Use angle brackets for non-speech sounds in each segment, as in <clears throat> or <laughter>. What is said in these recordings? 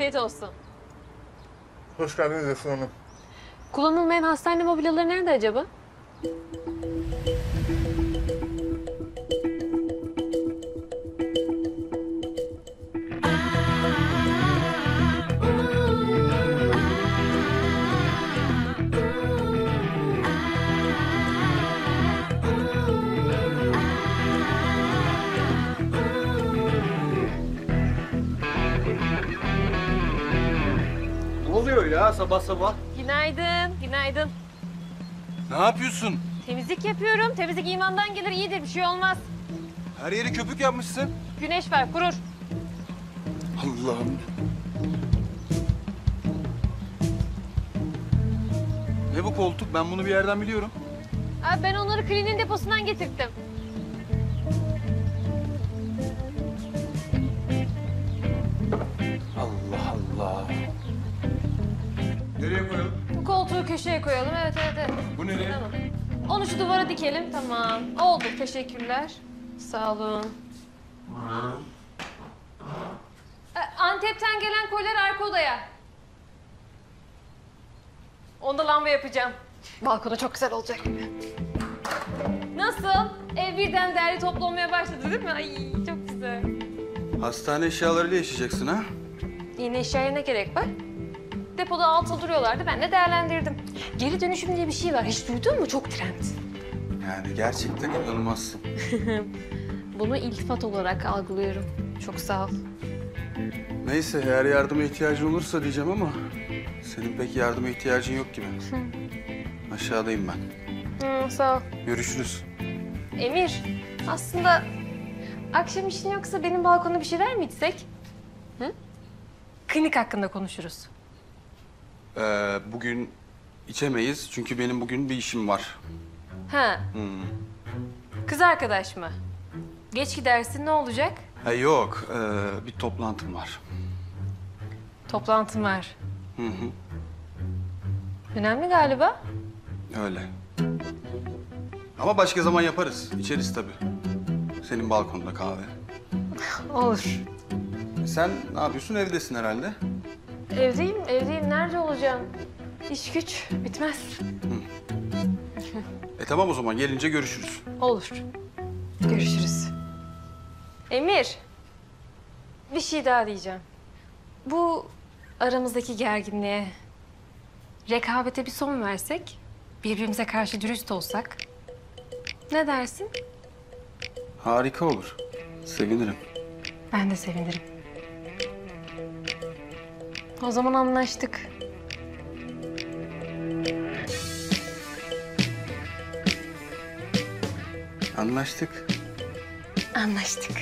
Afiyet olsun. Hoş geldiniz Efsun Hanım. Kullanılmayan hastane mobilyaları nerede acaba? Sabah sabah? Günaydın, günaydın. Ne yapıyorsun? Temizlik yapıyorum. Temizlik imandan gelir, iyidir. Bir şey olmaz. Her yeri köpük yapmışsın. Güneş var, kurur. Allah'ım. Ne bu koltuk? Ben bunu bir yerden biliyorum. Abi ben onları kliniğin deposundan getirttim. Allah Allah. Nereye koyalım? Bu koltuğu köşeye koyalım. Evet, evet, evet. Bu nereye? Tamam. Onu şu duvara dikelim. Tamam. Oldu. Teşekkürler. Sağ olun. E, Antep'ten gelen kolyler arka odaya. Onda lamba yapacağım. Balkona çok güzel olacak. Nasıl? Ev birden değerli toplanmaya başladı değil mi? Ay çok güzel. Hastane eşyalarıyla yaşayacaksın ha? Yine eşyaya ne gerek var? Depoda altı duruyorlardı. Ben de değerlendirdim. Geri dönüşüm diye bir şey var. Hiç duydun mu? Çok trend. Yani gerçekten inanılmazsın. <laughs> Bunu iltifat olarak algılıyorum. Çok sağ ol. Neyse eğer yardıma ihtiyacın olursa diyeceğim ama... ...senin pek yardıma ihtiyacın yok gibi. Aşağıdayım ben. Hı, sağ ol. Görüşürüz. Emir, aslında akşam işin yoksa benim balkona bir şeyler mi içsek? Hı? Klinik hakkında konuşuruz. Ee, bugün içemeyiz çünkü benim bugün bir işim var. Ha, Hmm. kız arkadaş mı? Geç gidersin ne olacak? Ha, yok, ee, bir toplantım var. Toplantım var. Hı hı, Önemli galiba. öyle. Ama başka zaman yaparız. İçeriz tabii. Senin balkonda kahve. <laughs> Olur. Sen ne yapıyorsun? Evdesin herhalde. Evdeyim, evdeyim. Nerede olacağım? İş güç bitmez. E tamam o zaman gelince görüşürüz. Olur. Görüşürüz. Emir. Bir şey daha diyeceğim. Bu aramızdaki gerginliğe, rekabete bir son versek, birbirimize karşı dürüst olsak. Ne dersin? Harika olur. Sevinirim. Ben de sevinirim. O zaman anlaştık. Anlaştık. Anlaştık.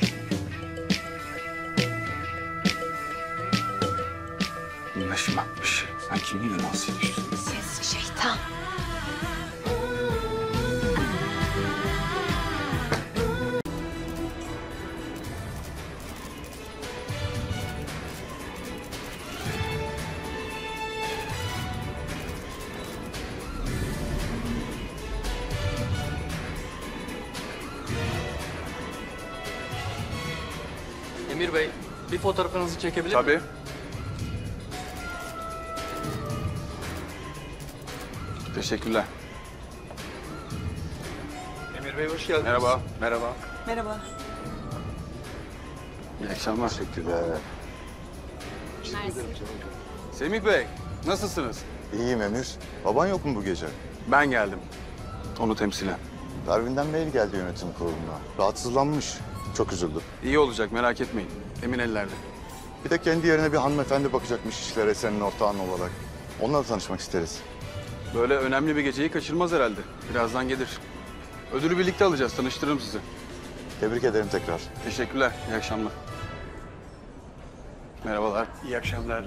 Anlaşmakmış. Sen kiminle dans ediyorsun? Ses şeytan. Fotoğrafınızı çekebilir miyim? Tabii. Teşekkürler. Emir Bey hoş geldiniz. Merhaba. Merhaba. Merhaba. İyi akşamlar. Teşekkürler. Semih Bey, nasılsınız? İyiyim Emir. Baban yok mu bu gece? Ben geldim. Onu temsilen. Darwin'den mail geldi yönetim kuruluna. Rahatsızlanmış. Çok üzüldüm. İyi olacak, merak etmeyin. Emin ellerde. Bir de kendi yerine bir hanımefendi bakacakmış işlere senin ortağın olarak. Onunla da tanışmak isteriz. Böyle önemli bir geceyi kaçırmaz herhalde. Birazdan gelir. Ödülü birlikte alacağız, tanıştırırım sizi. Tebrik ederim tekrar. Teşekkürler, iyi akşamlar. Merhabalar. İyi akşamlar.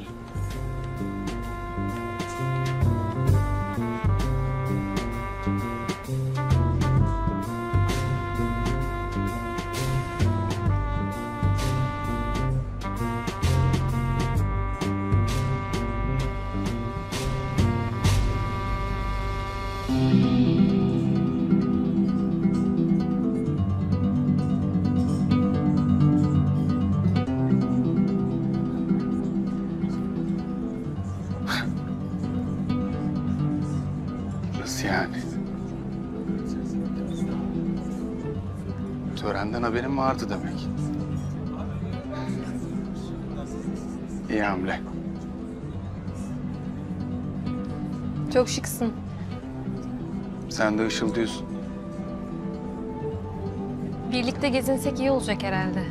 Törenden haberin vardı demek. İyi hamle. Çok şıksın. Sen de ışıldıyorsun. Birlikte gezinsek iyi olacak herhalde.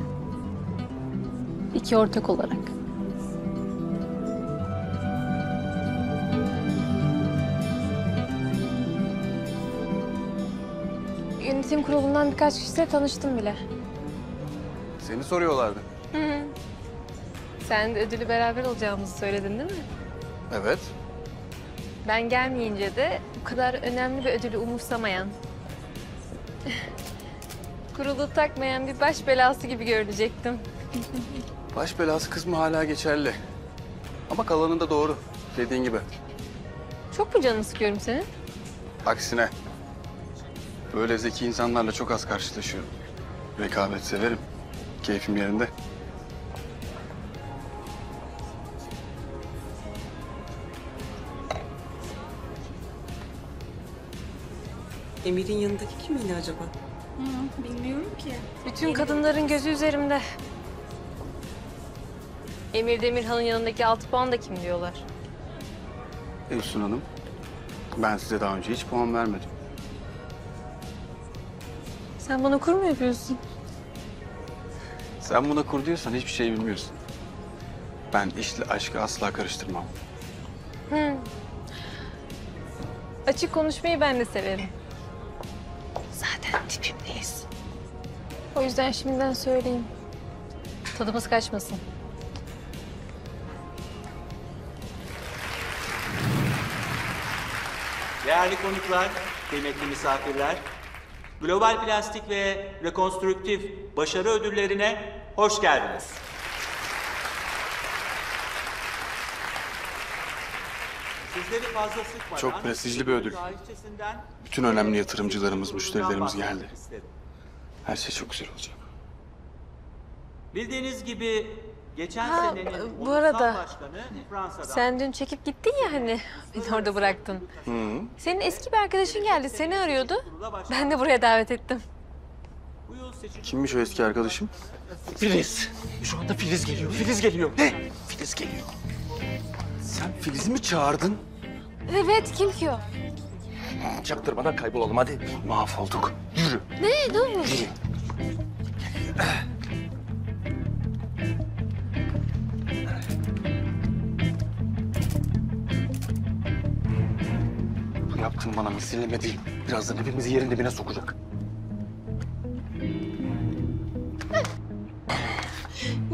İki ortak olarak. Yönetim kurulundan birkaç kişiyle tanıştım bile. Seni soruyorlardı. Sen de ödülü beraber alacağımızı söyledin değil mi? Evet. Ben gelmeyince de bu kadar önemli bir ödülü umursamayan, <laughs> kurulu takmayan bir baş belası gibi görünecektim. <laughs> Baş belası kısmı hala geçerli. Ama kalanında doğru. Dediğin gibi. Çok mu canını sıkıyorum senin? Aksine. Böyle zeki insanlarla çok az karşılaşıyorum. Rekabet severim. Keyfim yerinde. Emir'in yanındaki kimdi acaba? Bütün kadınların gözü üzerimde. Emir Demirhan'ın yanındaki altı puan da kim diyorlar? Efsun Hanım, ben size daha önce hiç puan vermedim. Sen bana kur mu yapıyorsun? Sen buna kur diyorsan hiçbir şey bilmiyorsun. Ben işle aşkı asla karıştırmam. Açık konuşmayı ben de severim. Zaten tipimdeyiz. O yüzden şimdiden söyleyeyim. Tadımız kaçmasın. Değerli konuklar, kıymetli misafirler, Global Plastik ve Rekonstrüktif Başarı Ödülleri'ne hoş geldiniz. Sizleri fazla sıkmadan... Çok prestijli bir ödül. Bütün önemli yatırımcılarımız, müşterilerimiz geldi. Her şey çok güzel olacak. Bildiğiniz gibi geçen Ha, senenin bu arada başkanı Fransa'dan Sen dün çekip gittin ya hani. Beni <laughs> orada bıraktın. Senin eski bir arkadaşın geldi. Seni arıyordu. Ben de buraya davet ettim. Kimmiş o eski arkadaşım? Filiz. Şu anda Filiz geliyor. Filiz geliyor. Ne? Filiz geliyor. Sen Filiz'i mi çağırdın? Evet kim ki o? Çaktırmadan kaybolalım hadi. Mahvolduk. Yürü. Ne? Ne olmuş? Bu yaptığın bana misilleme değil. Birazdan hepimizi yerin dibine sokacak.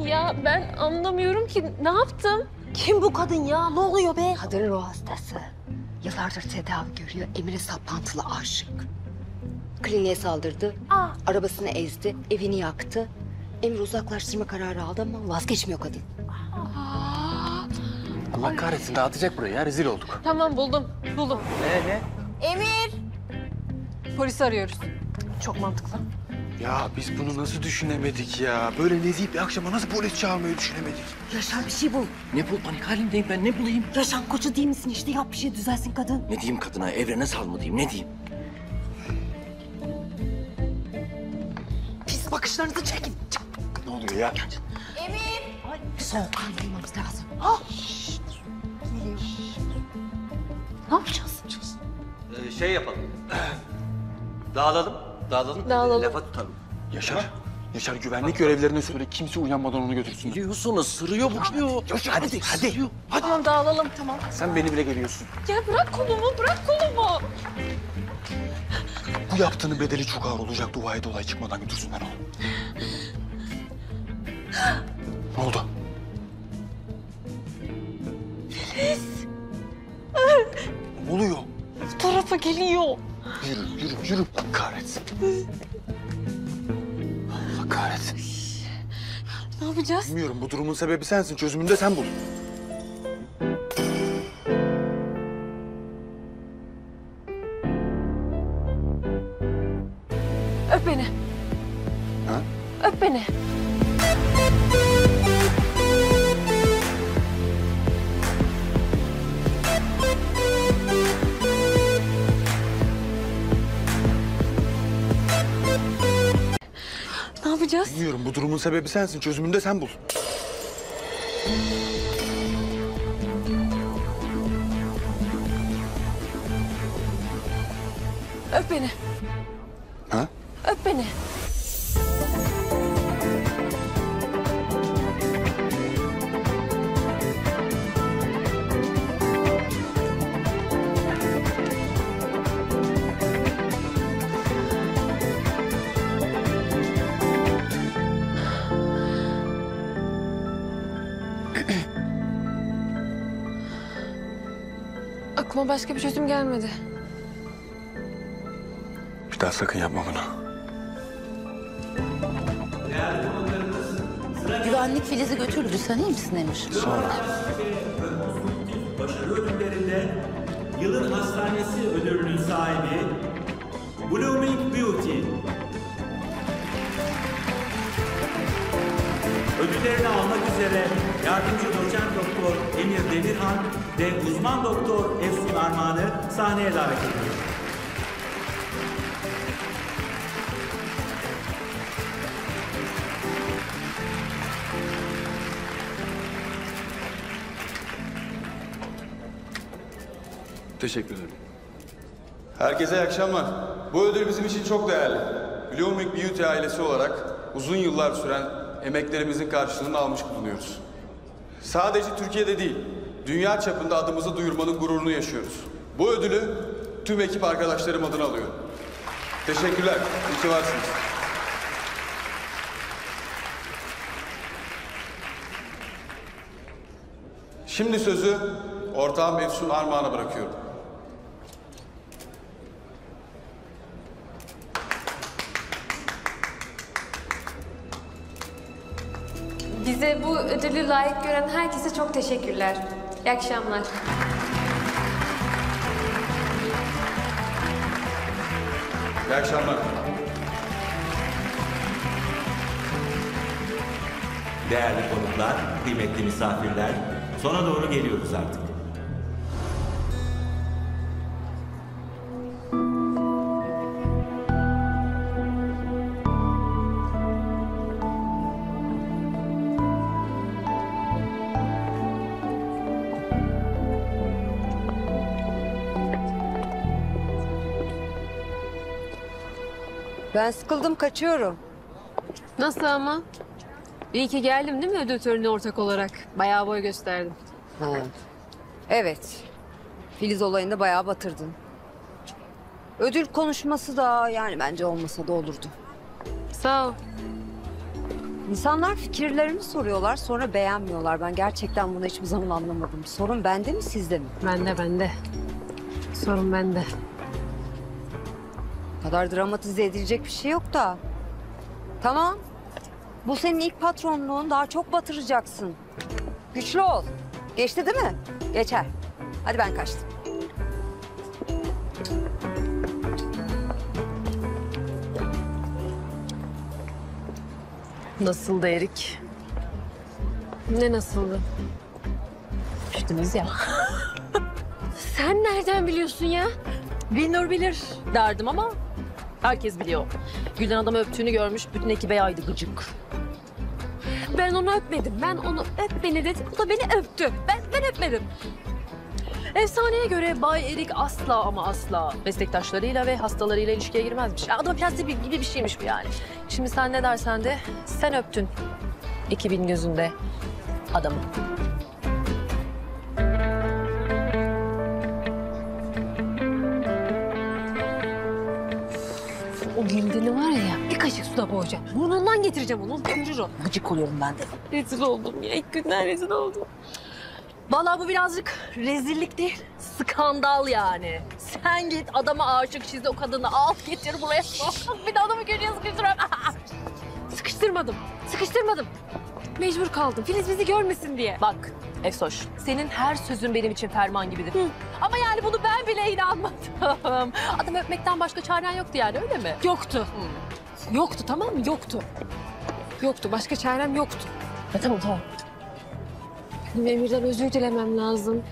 Ya ben anlamıyorum ki. Ne yaptım? Kim bu kadın ya? Ne oluyor be? Kadın ruh hastası. Yıllardır tedavi görüyor. Emir'e saplantılı aşık. Kliniğe saldırdı. Arabasını ezdi. Evini yaktı. Emir uzaklaştırma kararı aldı ama vazgeçmiyor kadın. Allah kahretsin dağıtacak burayı ya. Rezil olduk. Tamam buldum. Buldum. Ne ne? Emir! Polisi arıyoruz. Çok mantıklı. Ya biz bunu nasıl düşünemedik ya? Böyle nezih bir akşama nasıl polis çağırmayı düşünemedik? Yaşar bir şey bul. Ne bul panik halindeyim ben ne bulayım? Yaşam koçu değil misin işte? Yap bir şey düzelsin kadın. Ne diyeyim kadına evrene sal mı diyeyim ne diyeyim? Pis bakışlarınızı çekin. Çık. Ne oluyor ya? Soğukkanlı olmamız lazım. Ah! Ne yapacağız? Ee, şey yapalım. <clears throat> Dağılalım. Dağılalım. Dağılalım. Lafa tutalım. Yaşar. Yaşar güvenlik görevlilerine söyle kimse uyanmadan onu götürsün. Biliyorsun ısırıyor bu kilo. Hadi hadi. Tamam dağılalım tamam. Sen beni bile geliyorsun. Ya bırak kolumu bırak kolumu. Bu yaptığının bedeli çok ağır olacak. Dua et olay çıkmadan götürsünler onu. ne oldu? Oluyor? Bu tarafa geliyor. Yürü, yürü, yürü. Allah kahretsin. Allah kahretsin. Ne yapacağız? Bilmiyorum bu durumun sebebi sensin. Çözümünü de sen bul. Bilmiyorum bu durumun sebebi sensin. Çözümünü de sen bul. Öp beni. Başka bir çözüm gelmedi. Bir daha sakın yapma bunu. Güvenlik Filiz'i götürdü. Sen iyi misin Emir? Sonra. Başarı ödüllerinde yılın hastanesi ödülünün sahibi Blooming Beauty. Ödüllerini almak üzere yardımcı doçent doktor Emir Demirhan ve uzman doktor Efsun Armağan'ı sahneye davet ediyorum. Teşekkür ederim. Herkese iyi akşamlar. Bu ödül bizim için çok değerli. Blooming Beauty ailesi olarak uzun yıllar süren emeklerimizin karşılığını almış bulunuyoruz. Sadece Türkiye'de değil, dünya çapında adımızı duyurmanın gururunu yaşıyoruz. Bu ödülü tüm ekip arkadaşlarım adına alıyorum. Teşekkürler, iyi ki varsınız. Şimdi sözü ortağım Efsun Armağan'a bırakıyorum. Bize bu ödülü layık gören herkese çok teşekkürler. İyi akşamlar. İyi akşamlar. Değerli konuklar, kıymetli misafirler, sona doğru geliyoruz artık. Ben sıkıldım kaçıyorum. Nasıl ama? İyi ki geldim değil mi ödül törenine ortak olarak? Bayağı boy gösterdim. Ha. Evet. Filiz olayında bayağı batırdın. Ödül konuşması da yani bence olmasa da olurdu. Sağ ol. İnsanlar fikirlerini soruyorlar sonra beğenmiyorlar. Ben gerçekten bunu hiçbir zaman anlamadım. Sorun bende mi sizde mi? Bende bende. Sorun bende. Kadar dramatize edilecek bir şey yok da. Tamam. Bu senin ilk patronluğun daha çok batıracaksın. Güçlü ol. Geçti değil mi? Geçer. Hadi ben kaçtım. Nasıldı Erik? Ne nasıldı? Düştünüz ya. <laughs> Sen nereden biliyorsun ya? Bilinir bilir derdim ama herkes biliyor. Gülden adamı öptüğünü görmüş, bütün ekibe yaydı gıcık. Ben onu öpmedim. Ben onu öp beni dedim. O da beni öptü. Ben, ben öpmedim. Efsaneye göre Bay Erik asla ama asla meslektaşlarıyla ve hastalarıyla ilişkiye girmezmiş. Ya Adama plastik gibi bir şeymiş bu yani. Şimdi sen ne dersen de sen öptün ekibin gözünde adamı. Kaşık suda boğacağım. Burnundan getireceğim onu. Ömrür o. Gıcık oluyorum ben de. Rezil oldum ya. İlk günden rezil oldum. Vallahi bu birazcık rezillik değil, skandal yani. Sen git adama aşık çizdi o kadını al getir buraya sok. <laughs> Bir de adamı görüyor sıkıştırıyorum. <laughs> Sıkıştırmadım. Sıkıştırmadım. Mecbur kaldım. Filiz bizi görmesin diye. Bak Efsoş, senin her sözün benim için ferman gibidir. Ama yani bunu ben bile inanmadım. <laughs> Adam öpmekten başka çaren yoktu yani öyle mi? Yoktu. Yoktu tamam mı? Yoktu. Yoktu. Başka çarem yoktu. Ha, tamam tamam. Benim Emir'den özür dilemem lazım.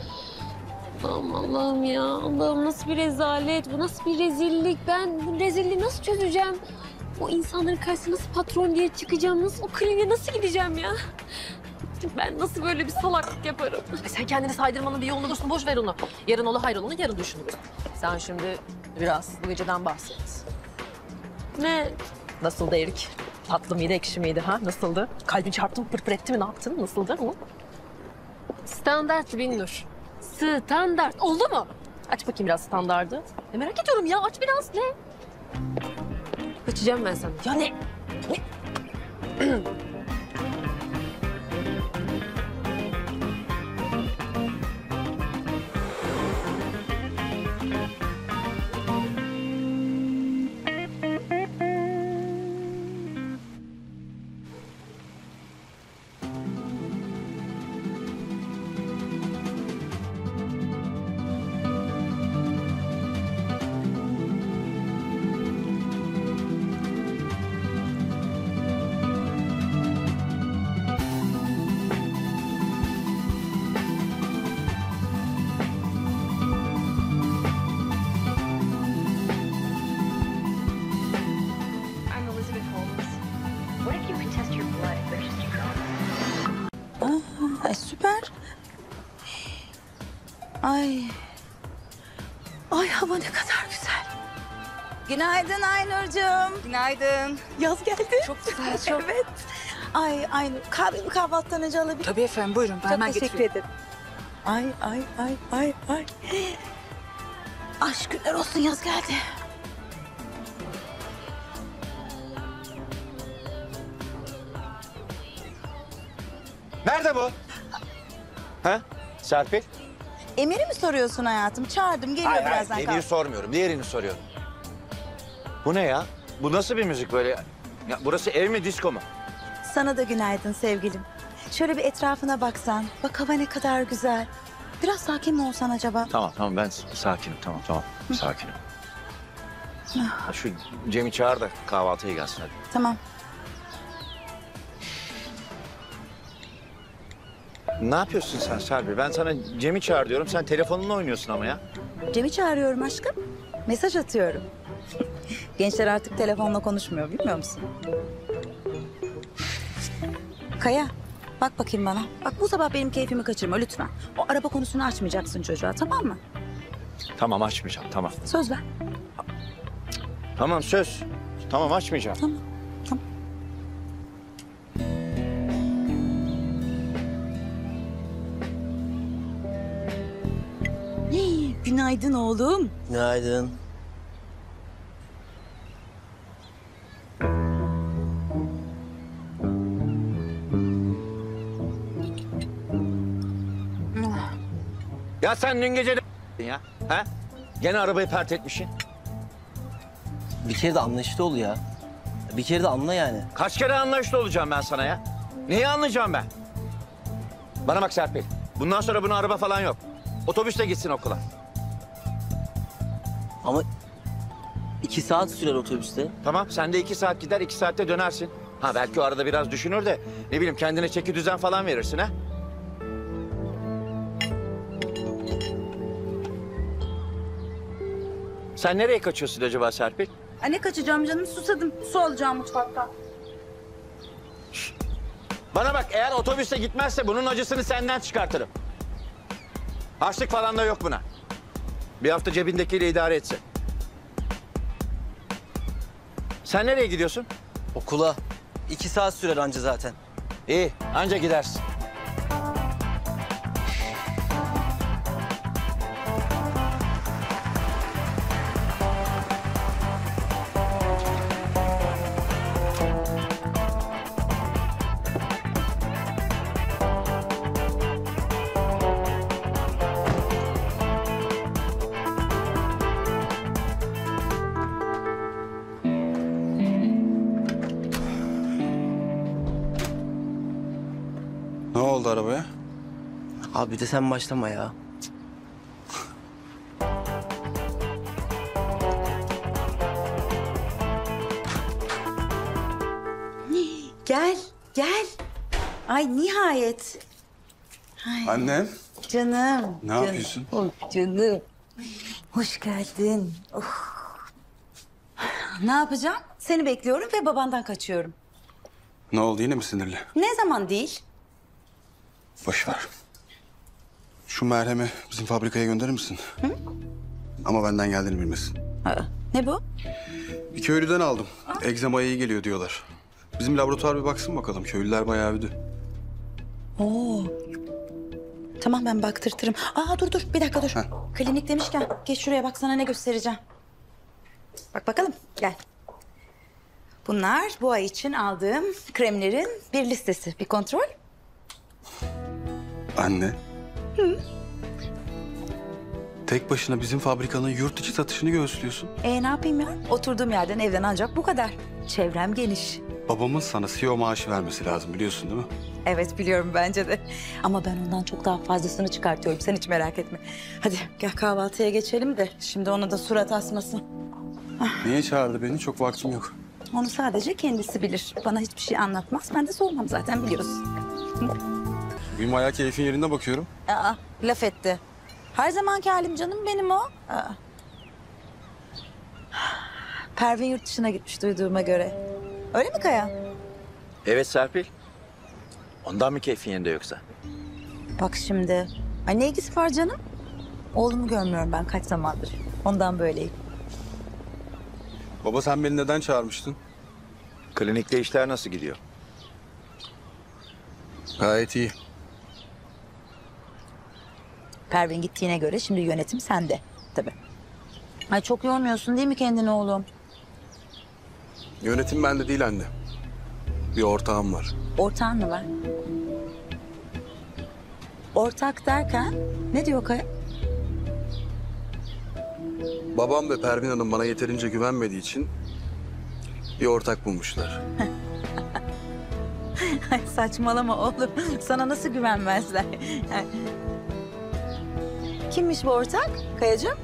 Allah'ım Allah'ım ya. Allah'ım nasıl bir rezalet. Bu nasıl bir rezillik. Ben bu rezilliği nasıl çözeceğim? O insanların karşısına nasıl patron diye çıkacağım? Nasıl o kliniğe nasıl gideceğim ya? Ben nasıl böyle bir salaklık yaparım? E Sen kendini saydırmanın bir yolunu bulursun. Boş ver onu. Yarın ola hayrolanı yarın düşünürüz. Sen şimdi biraz bu geceden bahset. Ne? Nasıldı Erik? Tatlı mıydı, ekşi miydi ha? Nasıldı? Kalbin çarptı mı, pırpır etti mi, ne yaptın? Nasıldı? Hı? Standart Binnur. Standart. Oldu mu? Aç bakayım biraz standardı. E merak ediyorum ya, aç biraz. Ne? Kaçacağım ben sana. Ya ne? I'm <clears throat> Günaydın Aynur'cum. Günaydın. Yaz geldi. Çok güzel, çok. <laughs> evet. Ay Aynur, kahvemi kahvaltıdan önce alabilir Tabii efendim buyurun. Ben Çok hemen teşekkür getiriyorum. ederim. Ay, ay, ay, ay, ay. Aşk günler olsun yaz geldi. Nerede bu? Ha? Serpil? Emir'i mi soruyorsun hayatım? Çağırdım, geliyor Hayır, hayır. birazdan. Emir'i kalk. sormuyorum. Diğerini soruyorum. Bu ne ya? Bu nasıl bir müzik böyle? Ya burası ev mi, disko mu? Sana da günaydın sevgilim. Şöyle bir etrafına baksan. Bak hava ne kadar güzel. Biraz sakin mi olsan acaba? Tamam, tamam. Ben sakinim. Tamam, tamam. Sakinim. Ha, Şu Cem'i çağır da kahvaltıya gelsin hadi. Tamam. Ne yapıyorsun sen Serpil? Ben sana Cem'i çağır diyorum. Sen telefonunla oynuyorsun ama ya. Cem'i çağırıyorum aşkım. Mesaj atıyorum. <laughs> Gençler artık telefonla konuşmuyor bilmiyor musun? Kaya bak bakayım bana. Bak bu sabah benim keyfimi kaçırma lütfen. O araba konusunu açmayacaksın çocuğa tamam mı? Tamam açmayacağım, tamam. Söz ver. Tamam söz. Tamam açmayacağım. Tamam. Tamam. Hii, Günaydın oğlum. Günaydın. Ya sen dün gece de ya. Ha? Gene arabayı pert etmişsin. Bir kere de anlayışlı ol ya. Bir kere de anla yani. Kaç kere anlayışlı olacağım ben sana ya? Neyi anlayacağım ben? Bana bak Serpil. Bundan sonra buna araba falan yok. Otobüsle gitsin okula. Ama iki saat sürer otobüste. Tamam sen de iki saat gider iki saatte dönersin. Ha belki o arada biraz düşünür de ne bileyim kendine çeki düzen falan verirsin ha. Sen nereye kaçıyorsun acaba Serpil? Anne kaçacağım canım susadım. Su alacağım mutfaktan. Bana bak eğer otobüste gitmezse bunun acısını senden çıkartırım. Harçlık falan da yok buna. Bir hafta cebindekiyle idare etsin. Sen nereye gidiyorsun? Okula. iki saat sürer anca zaten. İyi anca gidersin. Abi bir de sen başlama ya. Gel, gel. Ay nihayet. Annem. Canım. Ne canım. yapıyorsun? Oh, canım. Hoş geldin. Oh. Ne yapacağım? Seni bekliyorum ve babandan kaçıyorum. Ne oldu yine mi sinirli? Ne zaman değil? Boş ver. Şu merhemi bizim fabrikaya gönderir misin? Ama benden geldiğini bilmesin. Aa, ne bu? Bir köylüden aldım. Egzamaya iyi geliyor diyorlar. Bizim laboratuvar bir baksın bakalım. Köylüler bayağı övdü. Oo. Tamam ben baktırtırım. Aa dur dur bir dakika dur. Klinik demişken geç şuraya bak sana ne göstereceğim. Bak bakalım gel. Bunlar bu ay için aldığım kremlerin bir listesi. Bir kontrol. Anne. Tek başına bizim fabrikanın yurt içi satışını göğüslüyorsun. E ne yapayım ya? Oturduğum yerden evden ancak bu kadar. Çevrem geniş. Babamın sana CEO maaşı vermesi lazım biliyorsun değil mi? Evet biliyorum bence de. Ama ben ondan çok daha fazlasını çıkartıyorum. Sen hiç merak etme. Hadi gel kahvaltıya geçelim de şimdi ona da surat asmasın. Niye çağırdı beni? Çok vaktim yok. Onu sadece kendisi bilir. Bana hiçbir şey anlatmaz. Ben de sormam zaten biliyorsun. Bugün bayağı keyfin yerinde bakıyorum. Aa, laf etti. Her zamanki halim canım benim o. Aa. Pervin yurt dışına gitmiş duyduğuma göre. Öyle mi Kaya? Evet Serpil. Ondan mı keyfin yerinde yoksa? Bak şimdi. Ay ne ilgisi var canım? Oğlumu görmüyorum ben kaç zamandır. Ondan böyleyim. Baba sen beni neden çağırmıştın? Klinikte işler nasıl gidiyor? Gayet iyi. Pervin gittiğine göre şimdi yönetim sende. Tabii. Ay çok yormuyorsun değil mi kendini oğlum? Yönetim bende değil anne. Bir ortağım var. Ortağın mı var? Ortak derken ne diyor Kaya? Babam ve Pervin Hanım bana yeterince güvenmediği için bir ortak bulmuşlar. <laughs> Ay saçmalama oğlum. Sana nasıl güvenmezler? <laughs> Kimmiş bu ortak? Kayacığım?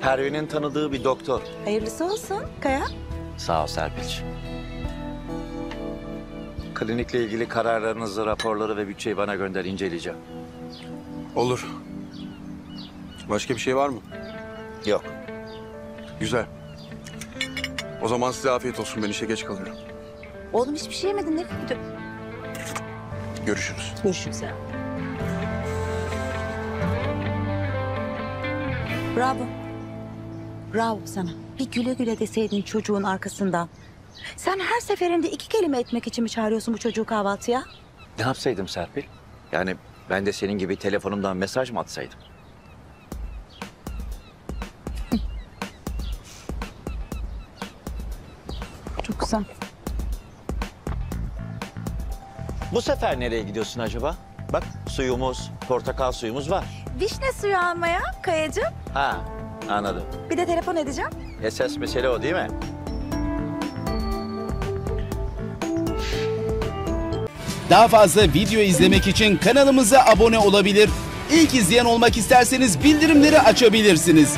Pervin'in tanıdığı bir doktor. Hayırlısı olsun Kaya. Sağ ol Serpil'ciğim. Klinikle ilgili kararlarınızı, raporları ve bütçeyi bana gönder, inceleyeceğim. Olur. Başka bir şey var mı? Yok. Güzel. O zaman size afiyet olsun. Ben işe geç kalıyorum. Oğlum hiçbir şey yemedin. Nereye gidiyorsun? Görüşürüz. Görüşürüz. Bravo. Bravo sana. Bir güle güle deseydin çocuğun arkasından. Sen her seferinde iki kelime etmek için mi çağırıyorsun bu çocuğu kahvaltıya? Ne yapsaydım Serpil? Yani ben de senin gibi telefonumdan mesaj mı atsaydım? <laughs> Çok güzel. Bu sefer nereye gidiyorsun acaba? Bak suyumuz, portakal suyumuz var. Vişne suyu almaya Kayacığım. Ha, anladım. Bir de telefon edeceğim. Esas mesele o değil mi? Daha fazla video izlemek için kanalımıza abone olabilir. İlk izleyen olmak isterseniz bildirimleri açabilirsiniz.